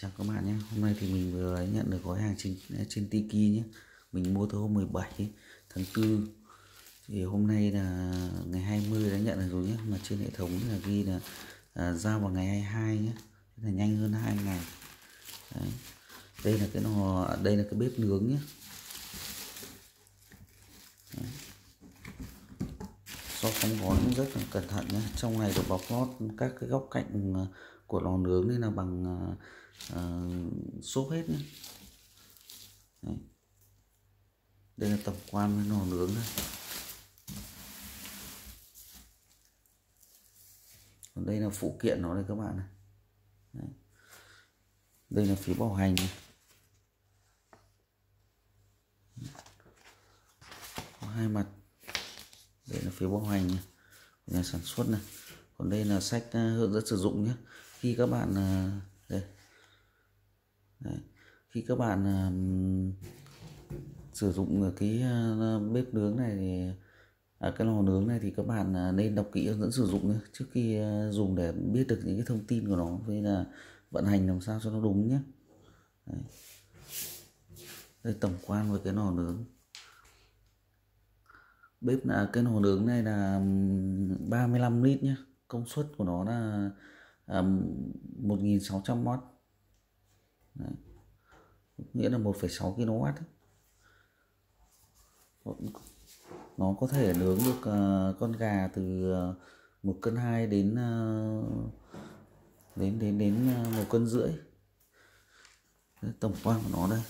Chào các bạn nhé. Hôm nay thì mình vừa nhận được gói hàng trên trên Tiki nhé. Mình mua từ hôm 17 tháng 4 Thì hôm nay là ngày 20 đã nhận được rồi nhé. Mà trên hệ thống là ghi là à, giao vào ngày 22 nhé. Thế là nhanh hơn hai ngày. Đấy. Đây là cái nò Đây là cái bếp nướng nhé. Đấy. Do phóng gói cũng rất là cẩn thận nhé. Trong này được bọc lót các cái góc cạnh à, của lò nướng nên là bằng à, uh, xốp hết nhé Đấy. đây là tổng quan với nồi nướng này còn đây là phụ kiện nó đây các bạn này Đấy. đây là phí bảo hành này. có hai mặt đây là phiếu bảo hành này. nhà sản xuất này còn đây là sách ờ, hướng dẫn sử dụng nhé khi các bạn ờ, đây Đấy. khi các bạn uh, sử dụng cái uh, bếp nướng này thì à, cái lò nướng này thì các bạn à, nên đọc kỹ hướng dẫn sử dụng nhé. Trước khi dùng để biết được những cái thông tin của nó với là vận hành làm sao cho nó đúng nhé. Đấy. đây tổng quan về cái lò nướng. Bếp là cái lò nướng này là 35 lít nhé. Công suất của nó là à, 1600W nghĩa là 1,6 kW nó có thể nướng được uh, con gà từ uh, một cân hai đến uh, đến đến đến một cân rưỡi. Đấy, tổng quan của nó đây.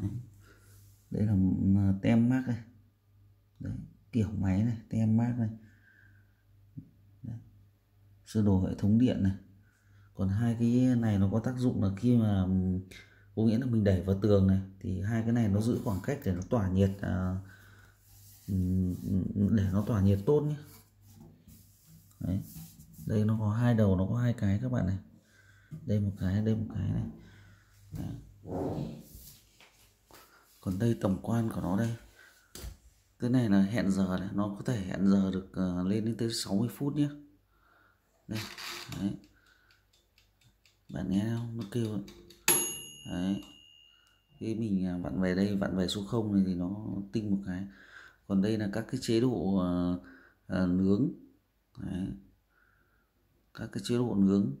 Đấy. đây là tem mát này Đấy, kiểu máy này tem mát này sơ đồ hệ thống điện này còn hai cái này nó có tác dụng là khi mà có nghĩa là mình đẩy vào tường này thì hai cái này nó giữ khoảng cách để nó tỏa nhiệt à, để nó tỏa nhiệt tốt nhé. Đấy. đây nó có hai đầu nó có hai cái các bạn này. Đây một cái đây một cái này. Đấy. còn đây tổng quan của nó đây. Cái này là hẹn giờ này nó có thể hẹn giờ được uh, lên đến tới 60 phút nhé. Đây đấy bạn nghe không? Nó kêu đấy. Khi mình vặn à, về đây vặn về số 0 này thì nó tinh một cái. Còn đây là các cái chế độ uh, uh, nướng. Đấy. các cái chế độ nướng.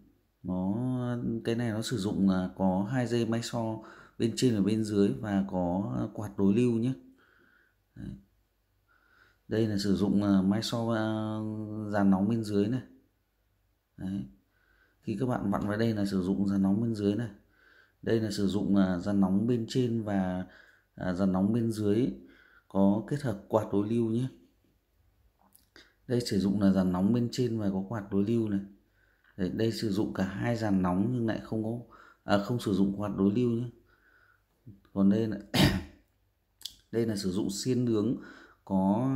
Nó cái này nó sử dụng là có hai dây máy so bên trên và bên dưới và có quạt đối lưu nhé đấy. đây là sử dụng uh, máy so uh, dàn nóng bên dưới này. Đấy khi các bạn vặn vào đây là sử dụng dàn nóng bên dưới này. Đây là sử dụng à, dàn nóng bên trên và à, dàn nóng bên dưới có kết hợp quạt đối lưu nhé. Đây sử dụng là dàn nóng bên trên và có quạt đối lưu này. Đây, đây sử dụng cả hai dàn nóng nhưng lại không có à, không sử dụng quạt đối lưu nhé. Còn đây là đây là sử dụng xiên nướng có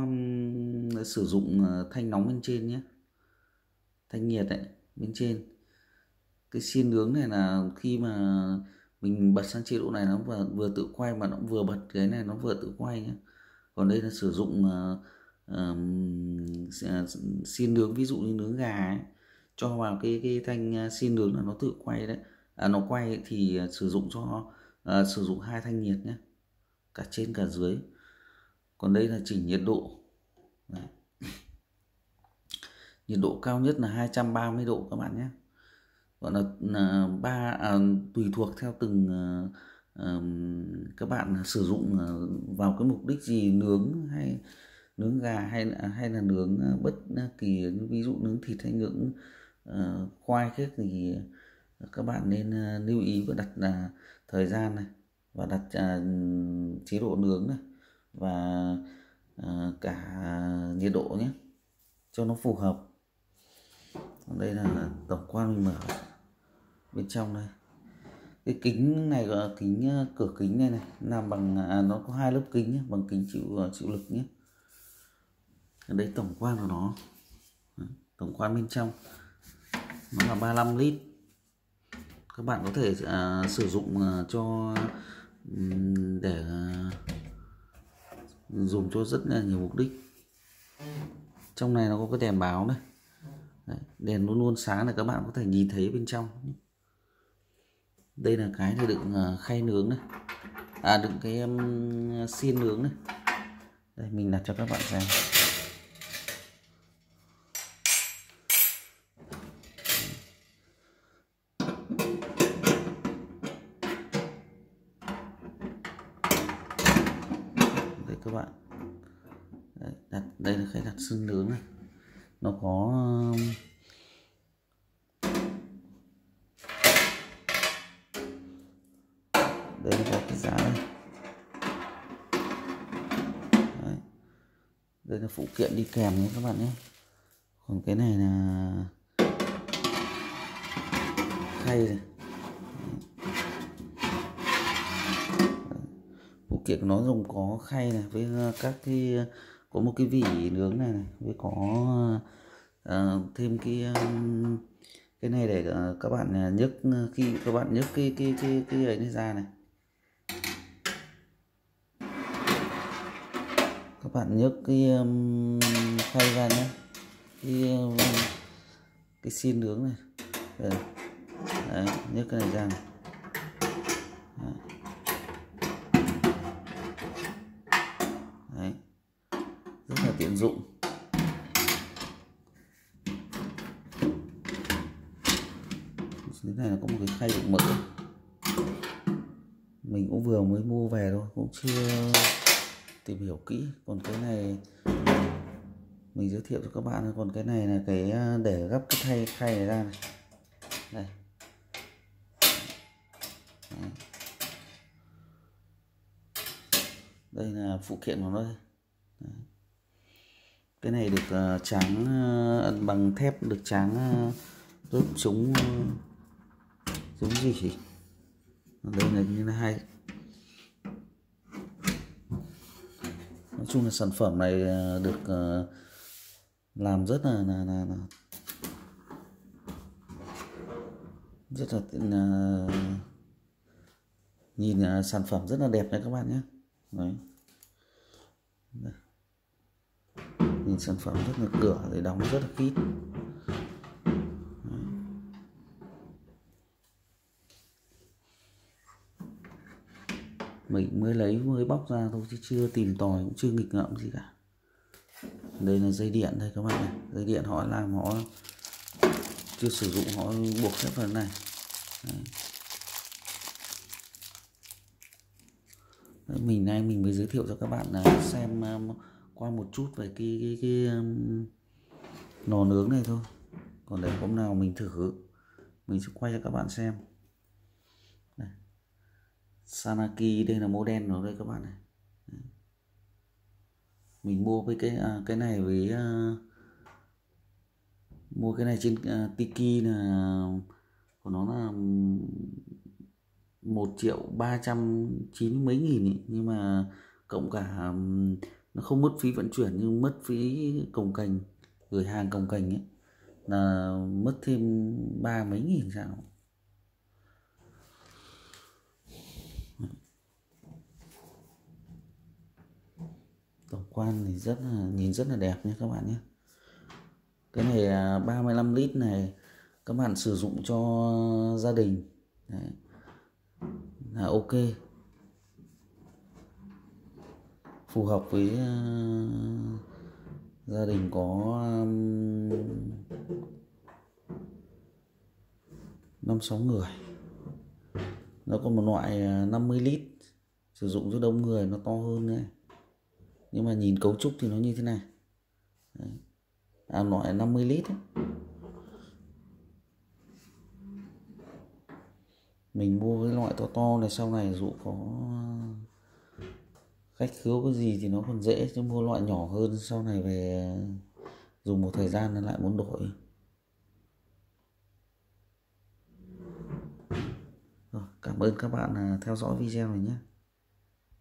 sử dụng à, thanh nóng bên trên nhé. Thanh nhiệt đấy bên trên cái xiên nướng này là khi mà mình bật sang chế độ này nó vừa, vừa tự quay mà nó vừa bật cái này nó vừa tự quay nhé còn đây là sử dụng uh, uh, xiên nướng ví dụ như nướng gà ấy, cho vào cái cái thanh à, xiên nướng là nó tự quay đấy. À, nó quay thì à, sử dụng cho uh, sử dụng hai thanh nhiệt nhé cả trên cả dưới. Còn đây là chỉnh nhiệt độ. Đấy. Nhiệt độ cao nhất là 230 độ các bạn nhé gọi là, là ba à, tùy thuộc theo từng uh, uh, các bạn sử dụng à, vào cái mục đích gì nướng hay nướng gà hay hay là nướng bất kỳ ví dụ nướng thịt hay nướng uh, khoai khác thì các bạn nên uh, lưu ý và đặt là uh, thời gian này và đặt uh, chế độ nướng này và uh, cả nhiệt độ nhé cho nó phù hợp đây là tổng quan mình mở bên trong đây. Cái kính này là kính ờ, cửa kính này này làm bằng à, nó có hai lớp kính nhé, bằng kính chịu ờ, chịu lực nhé đây tổng quan của nó. Tổng quan bên trong. Nó là 35 lít. Các bạn có thể à, sử dụng à, cho để à, dùng cho rất là nhiều mục đích. Trong này nó có cái đèn báo này. Đấy, đèn luôn luôn sáng là các bạn có thể nhìn thấy bên trong. Đây là cái để đựng à, khay nướng này. À đựng cái um, xiên nướng này. Đây mình đặt cho các bạn xem. Đây các bạn. Đây, đặt đây là cái đặt xương nướng này nó có um, đây là cái giá đây. Đấy. đây là phụ kiện đi kèm nhé các bạn nhé. Còn cái này là khay này. Phụ kiện của nó dùng có khay này với uh, các cái uh, có một cái vỉ nướng này, này với có uh, thêm cái um, cái này để uh, các bạn ờ, nhấc khi các bạn nhấc cái cái cái cái ấy này ra này các bạn nhấc cái um, khay ra nhé cái um, cái xiên nướng này Đây. Đấy, nhấc cái này ra này. Đấy. Đấy. rất là tiện dụng. Dưới này là có một cái khay đựng mỡ mình cũng vừa mới mua về thôi, cũng chưa tìm hiểu kỹ. Còn cái này, mình giới thiệu cho các bạn còn cái này là cái à, để gấp cái thay khay này ra này. Đây. Đây là phụ kiện của nó đây. Đấy cái này được uh, tráng uh, bằng thép được tráng uh, giúp chống uh, chống gì chỉ đây là như là hai nói chung là sản phẩm này ờ, được uh, làm rất là là, là, là rất là uh, nhìn uh, sản phẩm rất là đẹp nha các bạn nhé. Đấy. Đây nhìn sản phẩm rất là cửa để đóng rất là kít. Mình mới lấy mới bóc ra thôi chứ chưa tìm tòi cũng chưa nghịch ngợm gì cả. Đây là dây điện đây các bạn này. Dây điện họ làm họ chưa sử dụng họ buộc hết phần này. Đấy. Đấy, mình nay mình mới giới thiệu cho các bạn là xem um, qua một chút về cái cái, cái um, lò nướng này thôi còn để hôm nào mình thử mình sẽ quay cho các bạn xem đây. Sanaki đây là model nó đây các bạn này đây. mình mua với cái à, cái này với à, mua cái này trên à, Tiki là của nó là một triệu ba trăm chín mấy nghìn ý. nhưng mà cộng cả nó không mất phí vận chuyển nhưng mất phí cồng cành, gửi hàng cồng cành ấy, là mất thêm ba mấy nghìn sao. Tổng quan thì rất là, nhìn rất là đẹp nha các bạn nhé. Cái này 35 lít này, các bạn sử dụng cho gia đình. Đấy. là ok phù hợp với ờ, gia đình có năm sáu người nó có một loại ờ, 50 lít, sử dụng cho đông người, nó to hơn đấy nhưng mà nhìn cấu trúc thì nó như thế này Đấy. à loại 50 lít ấy. mình mua cái loại to to này, sau này dụ có khách khứa cái gì thì nó còn dễ chứ mua loại nhỏ hơn sau này về dùng một thời gian nó lại muốn đổi. Rồi, cảm ơn các bạn à, theo dõi video này nhé.